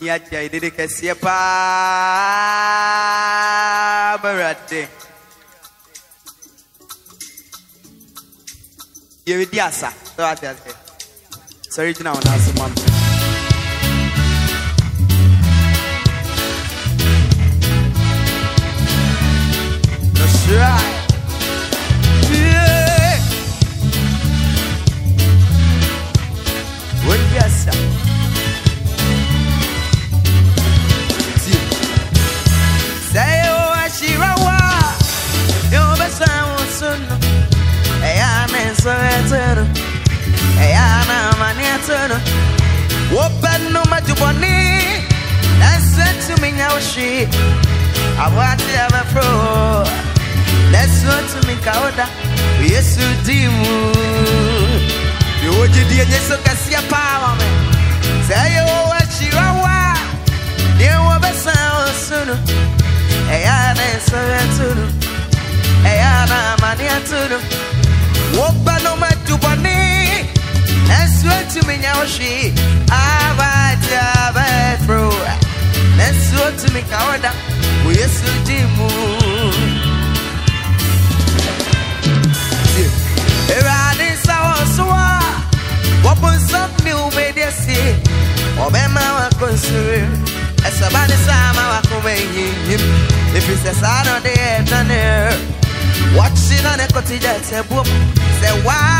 Ni agye yi dede kɛseɛ paa bɛwurade. Yɛredi asa sɛ wate ase. Sɔre gyina wɔn ase ma me. That's right. Eternal. Open no matter what. That's it to me now, she. I want to have a pro. That's what to me, Kauda. Yes, you do. You would you dear, yes, you can see a power, man. Say, oh, what you are. Dear, what the sound soon. Hey, I'm so eternal. Hey, I'm an eternal. Open no matter. What to me now, she. I want to have a pro. That's what to me, Kauda. Yes, you do. Erade sawa suwa Wapo nsọmni umedesi Obema wako nsuri Esabani sama wako meyinyim Ifise sano de etane Watching on a cottage boom Se wow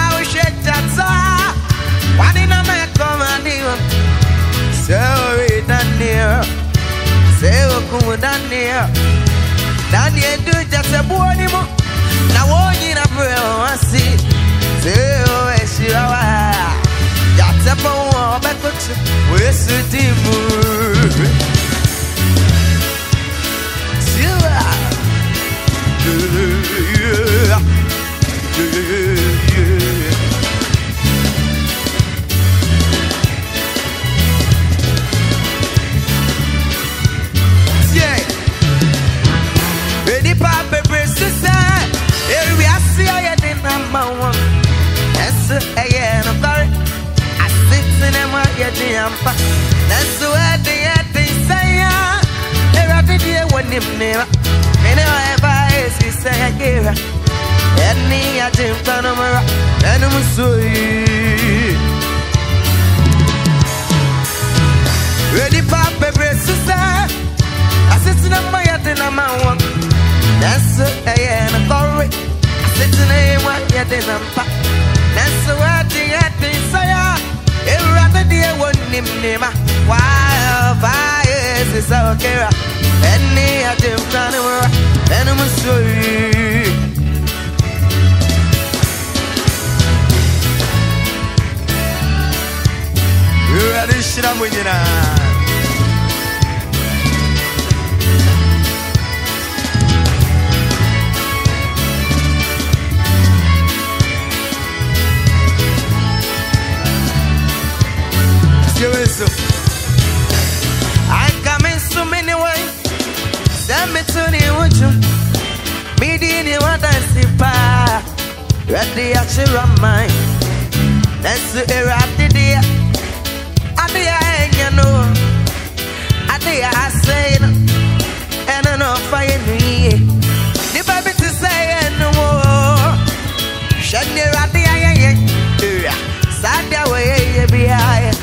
daniel. Daniel do just a mo. Na wonyi na bre wasi Se o eshirawa Ya tepo wo bekotu Wesu dimu Siwa di number one Esu eye no kore Asiti ne mo ye di ampa Nesu edi edi saya Era di di e wonim nima Mene o eba esi saya gira Eni ya jimpa no mara Enu musui Ready pa pepe sisa Asiti ne mo ye di number one That's a yeah, and a glory. I said to name what you didn't pack. That's a word you had to say. It rather dear one name name. Why fires is. Any of work. And I'm sorry. You're ready, Ready at your mind. That's the era of the day. Adi I you know. I Adi I say. And I know fire me. The baby to say no more. Shani Radi I Sadia way behind.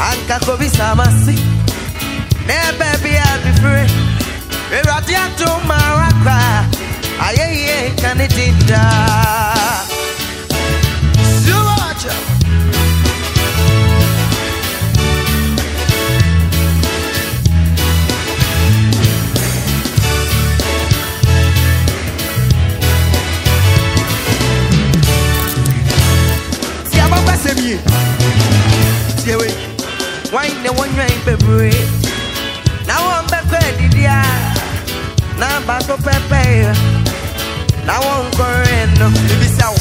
anka kobi samasi kanidinda Suwacha Siapa pasal ni? Siapa? wine ne one rain bebre. Now I'm back at the dia. Now back up Now I'm going no baby so.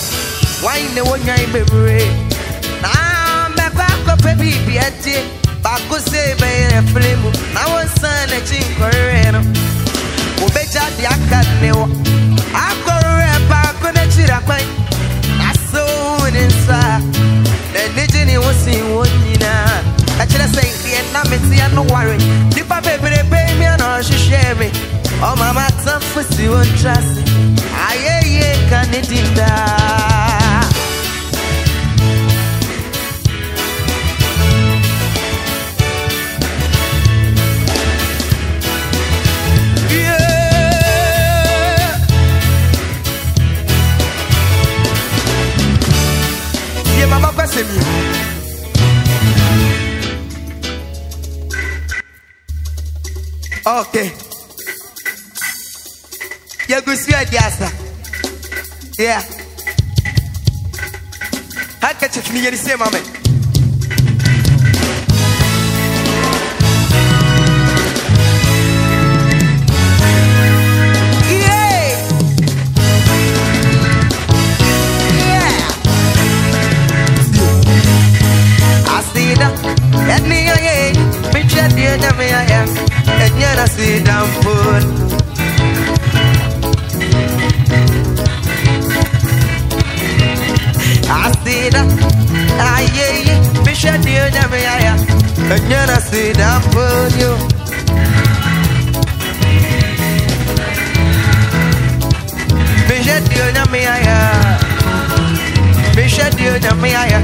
Wine ne one rain bebre. Now I'm back up pepe biati. Back say be a flame. Now I'm son a chin correno. Ubeja di akane wo. Akore pa ko na chira kwan. Aso inside. The nijini wasi wonyina. no worry. Nipa bebre pay me and all she share me. Oh mama time for see one trust. Aye ye can it in da. Yeah. Yeah, mama question me. Okay. Yeah, go see the answer. Yeah. How can you me You. Me uh, chat you, let me hear you. Me chat you, let me hear you.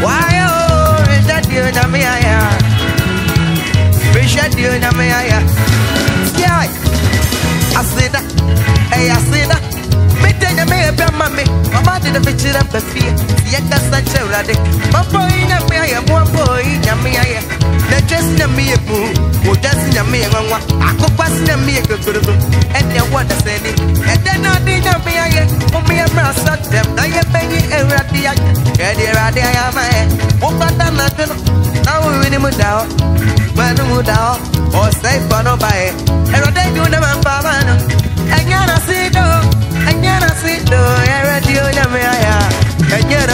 Why oh, you, let me hear uh, you. Me chat you, let me hear you. Yeah, I see that. Hey, I see that. Me tell you, me a bad mommy. Mama did a picture of the fear. See, I got such a radic. My boy, me, I am one boy, me, I am. Dress na me a boo. Who doesn't a one. I could pass me a good good. And you want to say it. And then I did na me, I am. For me, I'm not such them. I am begging a radia. Yeah, dear, I am. What got that nothing? Now we're in the down. When the mood out. Or say for no buy. And I do and Pavano. And you're not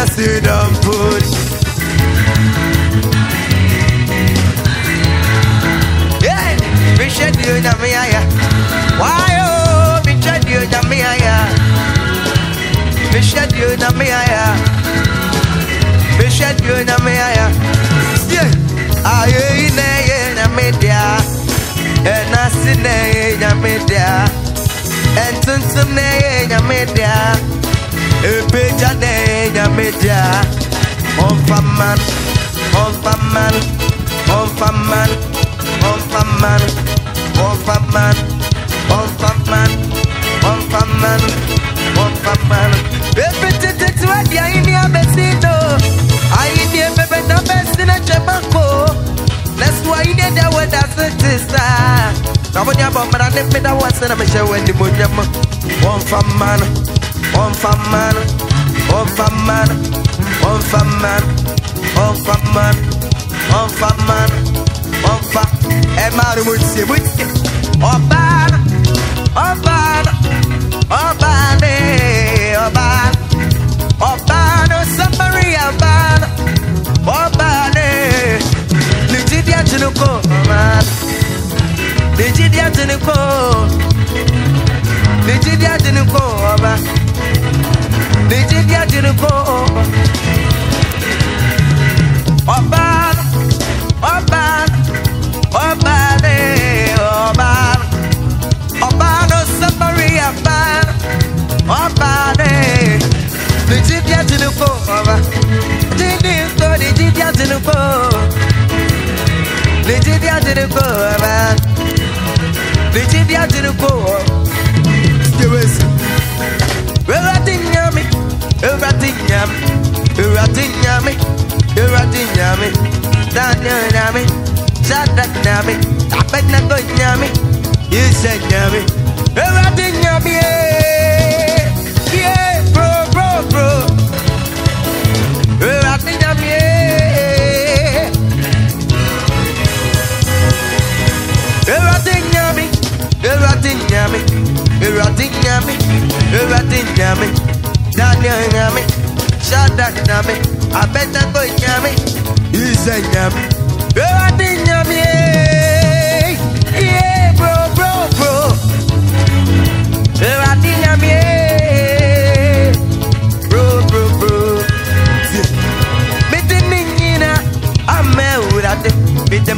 Not see them food. Yeah, shed you na me aya. Why oh, you na me. Me shed you na me. Oh, me shed you na me. Yeah, aye ne ye na me dia. And I see ne ye na me dia. And tuntum ne ye na me dia. Epeja ne ye na me dia. On faman, on faman, on faman, on faman, on faman, on faman, on faman, on faman. Epetete tu adia ini abesito. Aini bebe na besina chebako. Let's why you need that word that's it is that. Now when you're bomb and if me that was in a mission when the moon yam. One for man, one for man, one for man, one for man, one for man, Everything yummy. Everything. Everything. You said. Everything. Yeah, bro, bro, bro. Daniel yummy, Shadrach yummy, Abednego yummy. You say yummy, everything yummy. Yeah, yeah, bro, bro, bro. Mete ame urate. Mete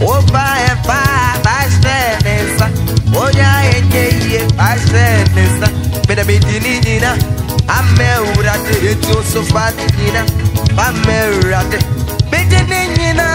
Opa e pa başlenesa Onya enyeye başlenesa Bena medini nina Ame urate Eti osofati nina Ame urate Medini nina